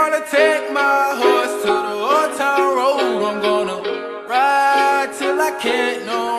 wanna take my horse to the old town road. I'm gonna ride till I can't no more.